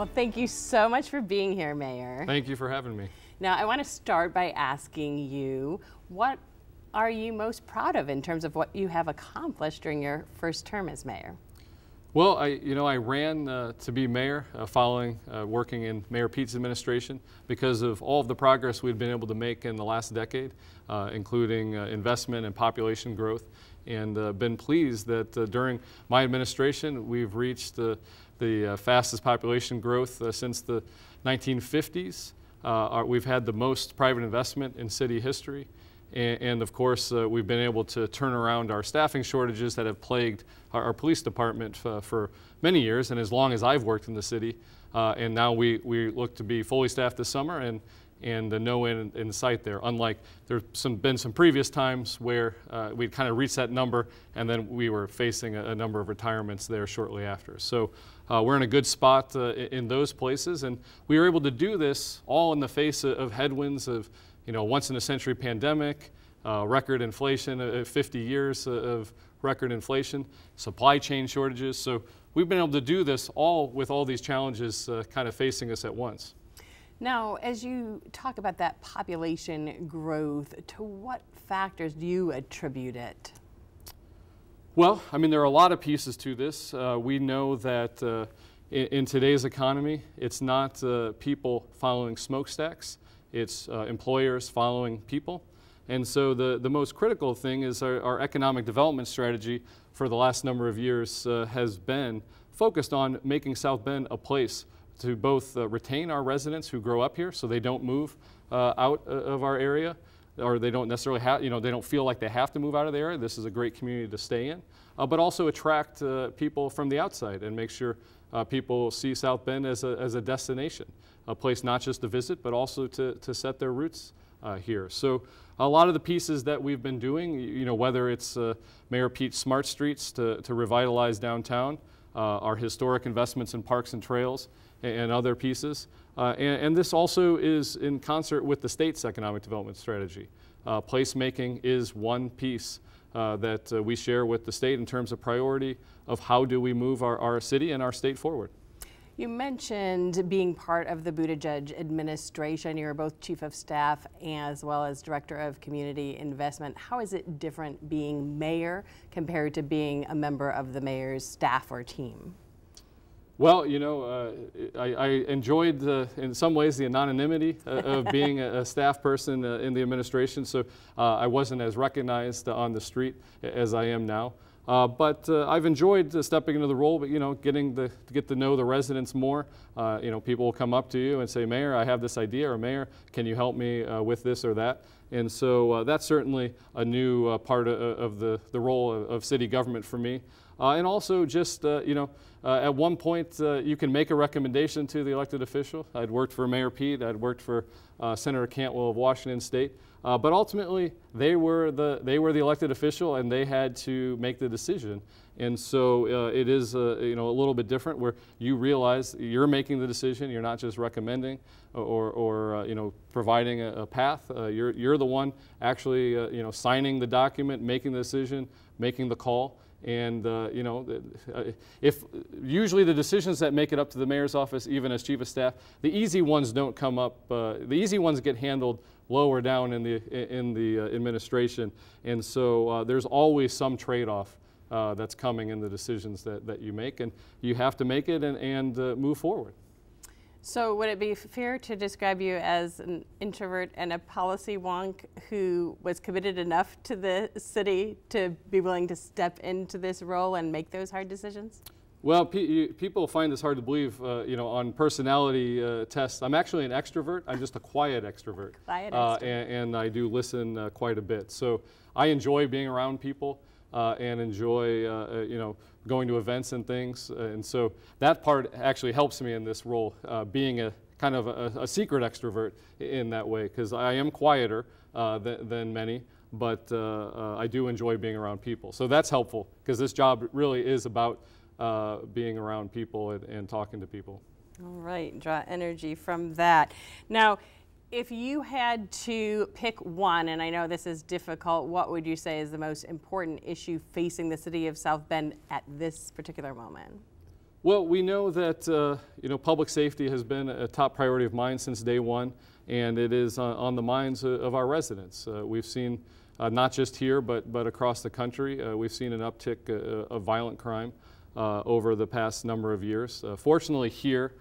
Well, thank you so much for being here, Mayor. Thank you for having me. Now, I want to start by asking you what are you most proud of in terms of what you have accomplished during your first term as mayor? Well, I, you know, I ran uh, to be mayor uh, following uh, working in Mayor Pete's administration because of all of the progress we've been able to make in the last decade, uh, including uh, investment and population growth, and uh, been pleased that during my administration we've reached the fastest population growth since the 1950s. Our, we've had the most private investment in city history. And, and of course, uh, we've been able to turn around our staffing shortages that have plagued our, our police department uh, for many years and as long as I've worked in the city. Uh, and now we, we look to be fully staffed this summer and, and the no end in sight there. Unlike there's some, been some previous times where uh, we'd kind of reached that number and then we were facing a, a number of retirements there shortly after. So uh, we're in a good spot uh, in those places and we were able to do this all in the face of, of headwinds of you know, once in a century pandemic, uh, record inflation, uh, 50 years of record inflation, supply chain shortages. So we've been able to do this all with all these challenges uh, kind of facing us at once. Now, as you talk about that population growth, to what factors do you attribute it? Well, I mean, there are a lot of pieces to this. Uh, we know that uh, in, in, today's economy, it's not uh, people following smokestacks it's uh, employers following people. And so the, the most critical thing is our, our economic development strategy for the last number of years uh, has been focused on making South Bend a place to both uh, retain our residents who grow up here so they don't move uh, out uh, of our area or they don't necessarily have, you know, they don't feel like they have to move out of the area. This is a great community to stay in, uh, but also attract people from the outside and make sure people see South Bend as a, as a destination a place not just to visit, but also to, to set their roots uh, here. So a lot of the pieces that we've been doing, you know, whether it's uh, Mayor Pete Smart Streets to, to revitalize downtown, uh, our historic investments in parks and trails, and, and other pieces. Uh, and, and, this also is in concert with the state's economic development strategy. Uh, placemaking is one piece uh, that we share with the state in terms of priority of how do we move our, our city and our state forward. You mentioned being part of the Buttigieg administration. You're both chief of staff as well as director of community investment. How is it different being mayor compared to being a member of the mayor's staff or team? Well, you know, uh, I, I, enjoyed, the, in some ways, the anonymity uh, of being a, a, staff person uh, in the administration, so uh, I wasn't as recognized on the street as I am now. Uh, but uh, I've enjoyed uh, stepping into the role, but you know, getting the, to get to know the residents more. Uh, you know, people will come up to you and say, Mayor, I have this idea, or Mayor, can you help me uh, with this or that? And so uh, that's certainly a new part of, of, the, the role of, of city government for me. and also just, you know, at one point you can make a recommendation to the elected official. I'd worked for Mayor Pete, I'd worked for Senator Cantwell of Washington State. Uh, but ultimately, they were, the, they were the elected official and they had to make the decision. And so uh, it is uh, you know, a little bit different where you realize you're making the decision, you're not just recommending or, or uh, you know, providing a, a path. Uh, you're, you're the one actually uh, you know, signing the document, making the decision, making the call. And uh, you know, if usually the decisions that make it up to the mayor's office, even as chief of staff, the easy ones don't come up. Uh, the easy ones get handled lower down in the, in the uh, administration. And so uh, there's always some trade-off uh, that's coming in the decisions that, that you make. And you have to make it and, and uh, move forward. So would it be fair to describe you as an introvert and a policy wonk who was committed enough to the city to be willing to step into this role and make those hard decisions? Well, pe people find this hard to believe, uh, you know, on personality uh, tests. I'm actually an extrovert. I'm just a quiet extrovert. Quiet uh, and, and, I do listen uh, quite a bit. So I enjoy being around people uh, and enjoy, uh, you know, going to events and things. and so that part actually helps me in this role, being a kind of a, a, secret extrovert in that way, because I am quieter th than many but I do enjoy being around people. So that's helpful because this job really is about uh, being around people and, and talking to people. All right, draw energy from that. Now, if you had to pick one, and I know this is difficult, what would you say is the most important issue facing the city of South Bend at this particular moment? Well, we know that uh, you know public safety has been a top priority of mine since day one, and it is on, on the minds of, of our residents. Uh, we've seen uh, not just here, but but across the country, uh, we've seen an uptick uh, of violent crime uh, over the past number of years. fortunately, here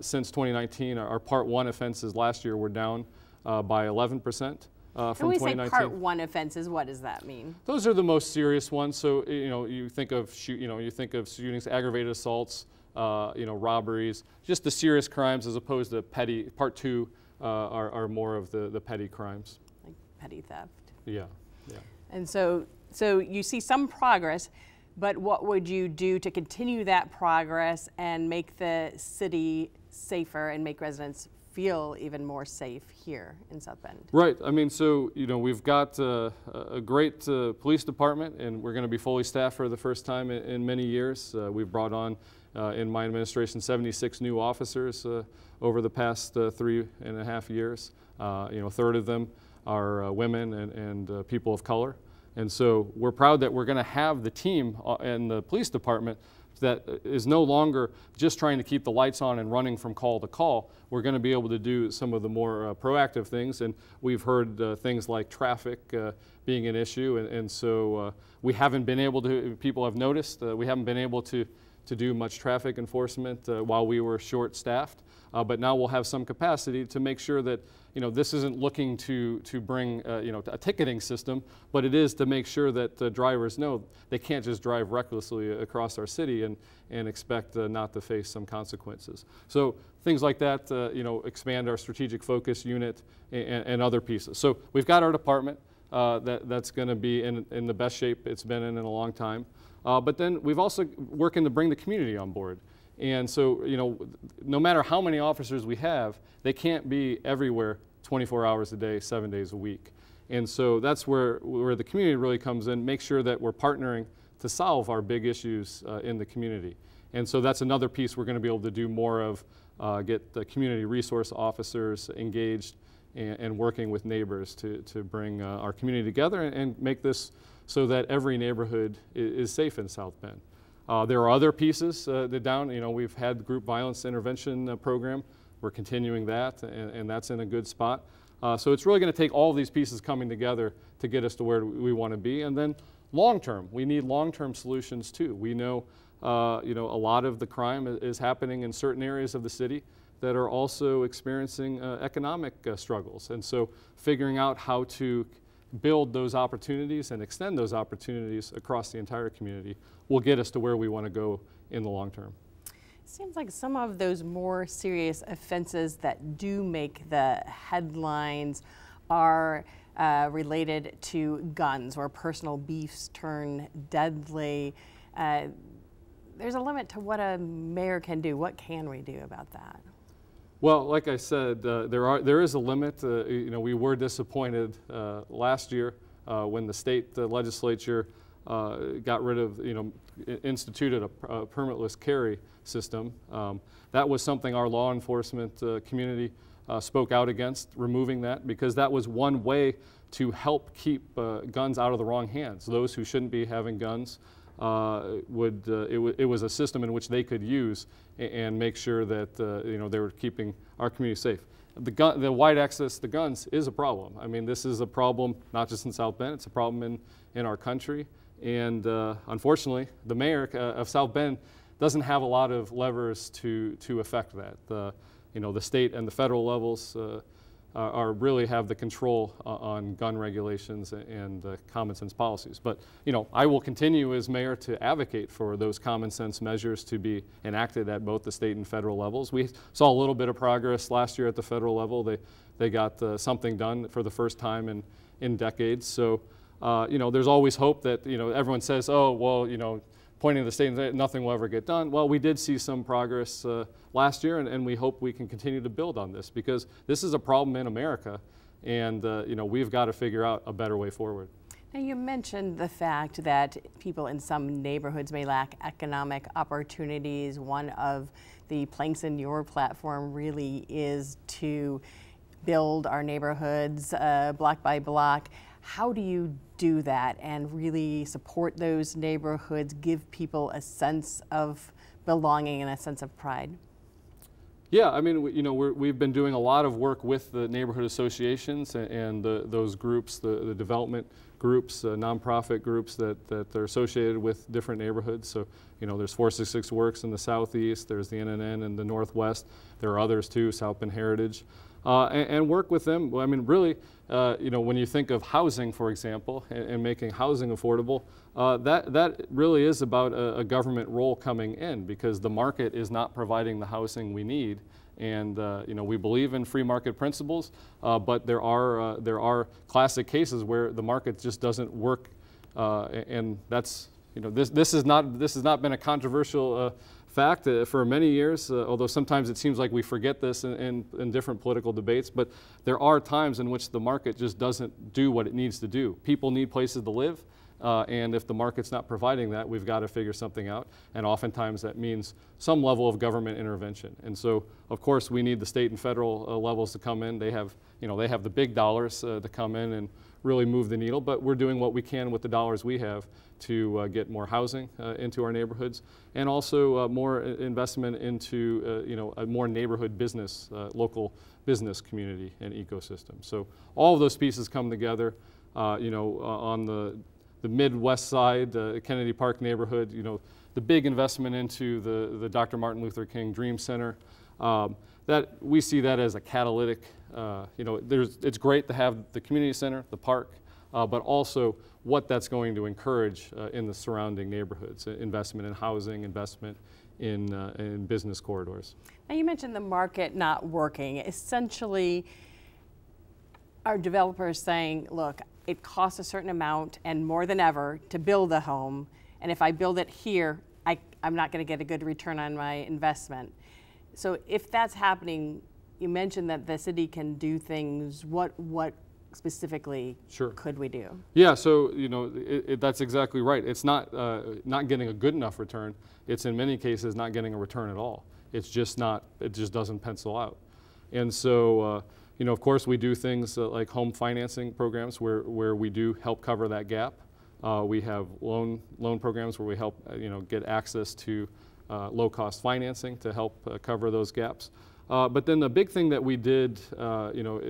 since 2019, our, our, Part One offenses last year were down by 11 percent uh, from when we say part one offenses, what does that mean? Those are the most serious ones. So you know, you think of shoot, you know, you think of shootings, aggravated assaults, uh, you know, robberies, just the serious crimes as opposed to petty. Part two uh, are, are more of the the petty crimes. Like petty theft. Yeah, yeah. And so, so you see some progress. But what would you do to continue that progress and make the city safer and make residents feel even more safe here in South Bend. Right. I mean, so, you know, we've got uh, a great uh, police department and we're going to be fully staffed for the first time in, in many years. Uh, we've brought on, uh, in my administration, 76 new officers uh, over the past uh, three and a half years. you know, a third of them are women and, and people of color. And so we're proud that we're going to have the team and the police department that is no longer just trying to keep the lights on and running from call to call. We're going to be able to do some of the more uh, proactive things, and we've heard uh, things like traffic uh, being an issue, and, and so uh, we haven't been able to, people have noticed, uh, we haven't been able to, to do much traffic enforcement uh, while we were short-staffed. Uh, but now we'll have some capacity to make sure that you know this isn't looking to to bring uh, you know a ticketing system, but it is to make sure that uh, drivers know they can't just drive recklessly across our city and and expect uh, not to face some consequences. So things like that, uh, you know, expand our strategic focus unit and, and other pieces. So we've got our department uh, that that's going to be in in the best shape it's been in in a long time. But then we've also working to bring the community on board. And so, you know, no matter how many officers we have, they can't be everywhere 24 hours a day, seven days a week. And so that's where, where the community really comes in, make sure that we're partnering to solve our big issues uh, in the community. And so that's another piece we're going to be able to do more of, uh, get the community resource officers engaged and, and working with neighbors to, to bring uh, our community together and, and, make this so that every neighborhood is, is safe in South Bend. Uh, there are other pieces uh, that down, you know, we've had the group violence intervention uh, program. We're continuing that, and, and, that's in a good spot. Uh, so it's really going to take all these pieces coming together to get us to where we want to be. And then long term, we need long term solutions too. We know, uh, you know, a lot of the crime is happening in certain areas of the city that are also experiencing uh, economic struggles. And so figuring out how to build those opportunities and extend those opportunities across the entire community will get us to where we want to go in the long term. It seems like some of those more serious offenses that do make the headlines are uh, related to guns where personal beefs turn deadly. Uh, there's a limit to what a mayor can do. What can we do about that? Well, like I said, uh, there are there is a limit. Uh, you know, we were disappointed uh, last year uh, when the state legislature uh, got rid of, you know, instituted a, a permitless carry system. Um, that was something our law enforcement uh, community spoke out against, removing that, because that was one way to help keep guns out of the wrong hands. Those who shouldn't be having guns uh, would uh, it, it, was a system in which they could use and make sure that uh, you know they were keeping our community safe. The, gun, the wide access to guns is a problem. I mean, this is a problem not just in South Bend; it's a problem in in our country. And uh, unfortunately, the mayor uh, of South Bend doesn't have a lot of levers to to affect that. The you know the state and the federal levels uh, are really have the control uh, on gun regulations and uh, common sense policies. But you know, I will continue as mayor to advocate for those common sense measures to be enacted at both the state and federal levels. We saw a little bit of progress last year at the federal level. They they got uh, something done for the first time in in decades. So. Uh, you know, there's always hope that, you know, everyone says, oh, well, you know, pointing to the state that nothing will ever get done. Well, we did see some progress uh, last year, and, and, we hope we can continue to build on this because this is a problem in America, and uh, you know we've got to figure out a better way forward. Now, you mentioned the fact that people in some neighborhoods may lack economic opportunities. One of the planks in your platform really is to build our neighborhoods uh, block by block. How do you do that and really support those neighborhoods, give people a sense of belonging and a sense of pride? Yeah, I mean, we, you know, we have been doing a lot of work with the neighborhood associations and, the, those groups, the, the development groups, uh, nonprofit groups that, that are associated with different neighborhoods. So, you know, there's 466 Works in the southeast, there's the NNN in the northwest, there are others too, South Bend Heritage. Uh, and, and, work with them. I mean, really, uh, you know, when you think of housing, for example, and, and making housing affordable, uh, that, that really is about a, a, government role coming in because the market is not providing the housing we need. And uh, you know, we believe in free market principles, uh, but there are, there are classic cases where the market just doesn't work. and that's, you know, this, this, is not, this has not been a controversial fact uh, for many years, uh, although sometimes it seems like we forget this in, in, in, different political debates, but there are times in which the market just doesn't do what it needs to do. People need places to live, uh, and if the market's not providing that, we've got to figure something out. And oftentimes that means some level of government intervention. And so, of course, we need the state and federal uh, levels to come in. They have, you know, they have the big dollars uh, to come in and really move the needle, but we're doing what we can with the dollars we have to uh, get more housing uh, into our neighborhoods and also uh, more investment into you know a more neighborhood business, local business community and ecosystem. So all of those pieces come together. you know, on the the Midwest side, the Kennedy Park neighborhood, you know, the big investment into the, the Dr. Martin Luther King Dream Center. Um, that we see that as a catalytic. Uh, you know, it's great to have the community center, the park, uh, but also what that's going to encourage uh, in the surrounding neighborhoods, investment in housing, investment in, uh, in business corridors. Now you mentioned the market not working. Essentially, our developers saying, look, it costs a certain amount and more than ever to build a home, and if I build it here, I, I'm not going to get a good return on my investment. So if that's happening, you mentioned that the city can do things. What what specifically sure. could we do? Yeah, so you know it, it, that's exactly right. It's not uh, not getting a good enough return. It's in many cases not getting a return at all. It's just not. It just doesn't pencil out. And so uh, you know, of course, we do things uh, like home financing programs where where we do help cover that gap. Uh, we have loan loan programs where we help uh, you know get access to low cost financing to help uh, cover those gaps. Uh, but then the big thing that we did, uh, you know,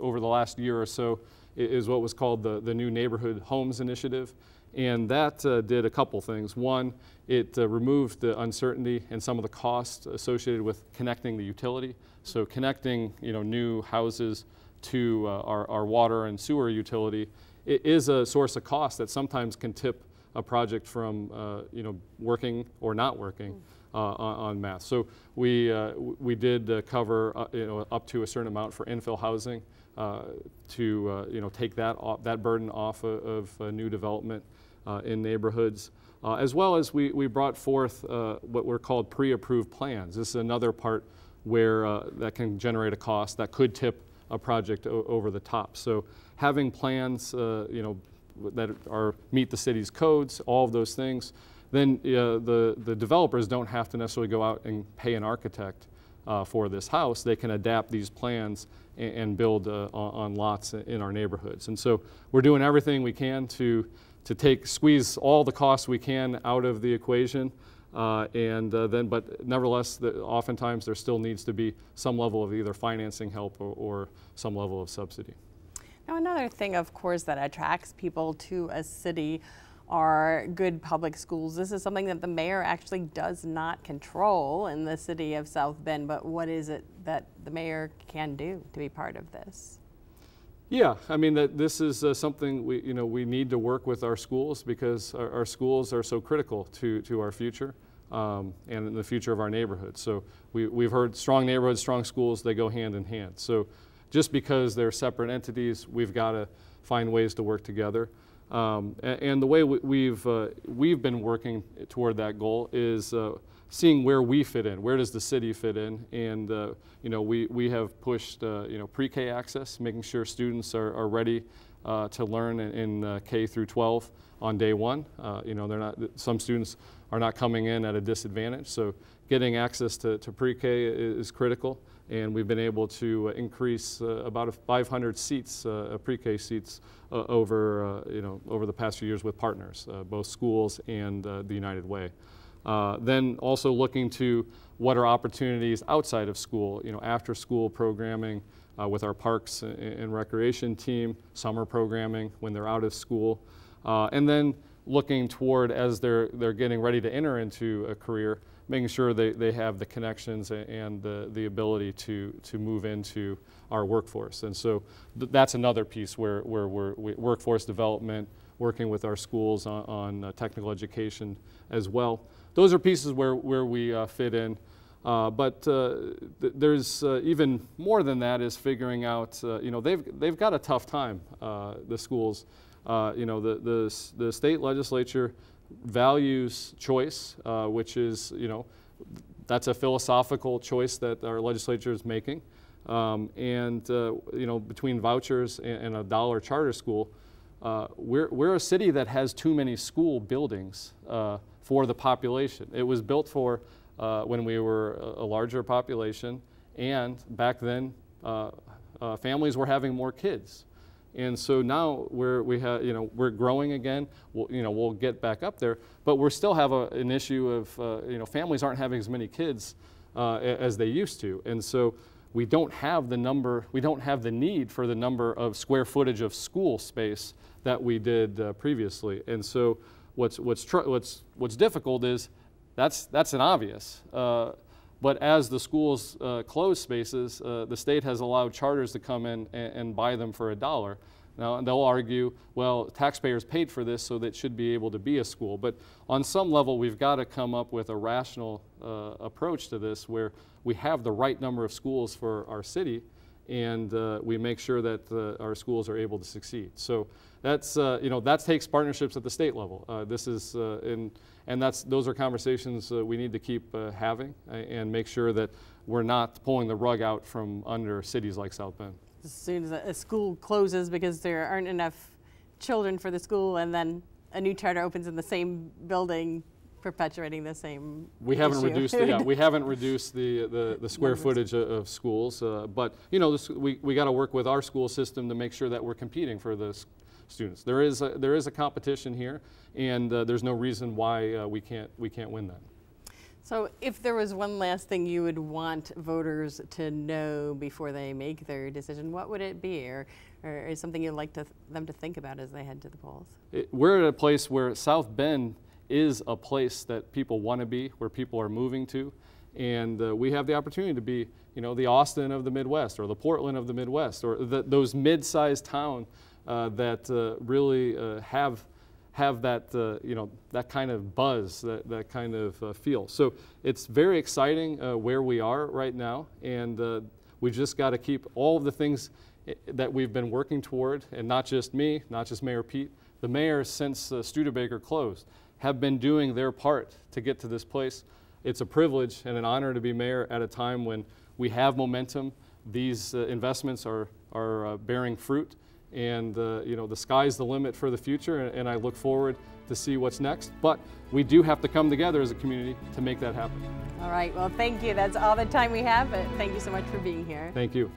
over the last year or so is what was called the, the New Neighborhood Homes Initiative. And that uh, did a couple things. One, it uh, removed the uncertainty and some of the costs associated with connecting the utility. So connecting, you know, new houses to uh, our, our water and sewer utility it is a source of cost that sometimes can tip a project from, uh, you know, working or not working. Uh, on, math. So we, uh, we did uh, cover you know, up to a certain amount for infill housing to you know, take that, off, that burden off of, of new development in neighborhoods. Uh, as well as we, we brought forth uh, what were called pre-approved plans. This is another part where uh, that can generate a cost that could tip a project over the top. So having plans, you know, that are meet the city's codes, all of those things, then uh, the, the developers don't have to necessarily go out and pay an architect uh, for this house. They can adapt these plans and, and build uh, on, on, lots in our neighborhoods. And so we're doing everything we can to, to take, squeeze all the costs we can out of the equation. Uh, and uh, then, but nevertheless, the, oftentimes there still needs to be some level of either financing help or, or some level of subsidy. Now, another thing, of course, that attracts people to a city are good public schools. This is something that the mayor actually does not control in the city of South Bend, but what is it that the mayor can do to be part of this? Yeah, I mean that this is uh, something we you know we need to work with our schools because our, our schools are so critical to to our future um, and the future of our neighborhoods. So we we've heard strong neighborhoods, strong schools, they go hand in hand. So just because they're separate entities, we've got to find ways to work together. Um, and, and, the way we've, uh, we've been working toward that goal is uh, seeing where we fit in, where does the city fit in, and uh, you know, we, we have pushed uh, you know, pre-K access, making sure students are, are ready uh, to learn in, in uh, K through 12 on day one. you know, they're not, some students are not coming in at a disadvantage, so getting access to, to pre-K is critical and we've been able to uh, increase uh, about 500 seats, uh, pre-K seats, over you know over the past few years with partners, both schools and the United Way. Uh, then also looking to what are opportunities outside of school, you know, after school programming uh, with our parks and, and, recreation team, summer programming when they're out of school, uh, and then looking toward as they're, they're getting ready to enter into a career, making sure they, they have the connections and the, the ability to, to move into our workforce. And so th that's another piece where, where we're we, workforce development, working with our schools on, on uh, technical education as well. Those are pieces where, where we uh, fit in. Uh, but uh, th there's uh, even more than that is figuring out, uh, you know, they've, they've got a tough time, the schools. you know, the, the, the state legislature values choice, which is, you know, that's a philosophical choice that our legislature is making. Um, and, you know, between vouchers and, and a dollar charter school, uh, we're, we're a city that has too many school buildings uh, for the population. It was built for uh, when we were a, a, larger population, and back then uh, uh, families were having more kids. And so now we're, we have, you know, we're growing again. We'll, you know, we'll get back up there, but we still have a, an issue of, uh, you know, families aren't having as many kids as they used to. And so we don't have the number, we don't have the need for the number of square footage of school space that we did uh, previously. And so what's, what's, what's, what's difficult is that's, that's an obvious. But as the schools uh, close spaces, uh, the state has allowed charters to come in and, and buy them for a dollar. Now, they'll argue, well, taxpayers paid for this, so that should be able to be a school. But on some level, we've got to come up with a rational uh, approach to this where we have the right number of schools for our city and uh, we make sure that uh, our schools are able to succeed. So that's, uh, you know, that takes partnerships at the state level. Uh, this is, uh, in, and that's, those are conversations we need to keep having and make sure that we're not pulling the rug out from under cities like South Bend as soon as a school closes because there aren't enough children for the school and then a new charter opens in the same building perpetuating the same we haven't issue. reduced the, yeah we haven't reduced the the, the square footage of, of schools uh, but you know this, we, we got to work with our school system to make sure that we're competing for the students there is a, there is a competition here and uh, there's no reason why uh, we can't we can't win that so if there was one last thing you would want voters to know before they make their decision, what would it be? Or, or is something you'd like to them to think about as they head to the polls? It, we're at a place where South Bend is a place that people want to be, where people are moving to. And uh, we have the opportunity to be, you know, the Austin of the Midwest or the Portland of the Midwest or the, those mid-sized towns uh, that uh, really uh, have have that, uh, you know, that kind of buzz, that, that kind of uh, feel. So it's very exciting where we are right now, and we just got to keep all of the things eh, that we've been working toward, and not just me, not just Mayor Pete, the mayor since Studebaker closed have been doing their part to get to this place. It's a privilege and an honor to be mayor at a time when we have momentum. These uh, investments are, are uh, bearing fruit and uh, you know the sky's the limit for the future and, and, I look forward to see what's next but we do have to come together as a community to make that happen. All right well thank you that's all the time we have but thank you so much for being here. Thank you.